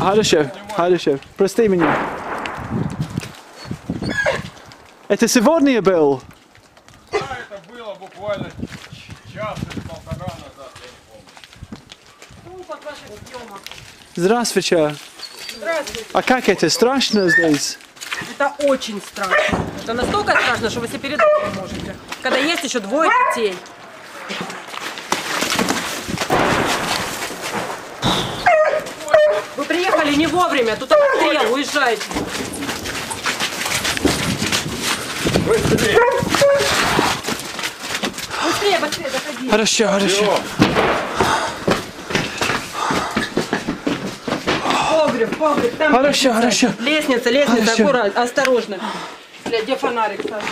Хорошо, хорошо. Прости меня. Это сегодня был? Да, это было буквально час или полтора назад, я не помню. Ну, под ваших съемок. Здравствуйте. Здравствуйте. А как это? Страшно здесь? Это очень страшно. Это настолько страшно, что вы себе передать не можете. Когда есть еще двое детей. Вы приехали не вовремя, тут обстрел, уезжайте. Быстрее, быстрее, заходи. Хорошо, хорошо. Погреб, погреб. Там Хорошо, лестница. хорошо. Лестница, лестница, Хорошо. аккуратно, осторожно. Бля, где фонарик, Саша?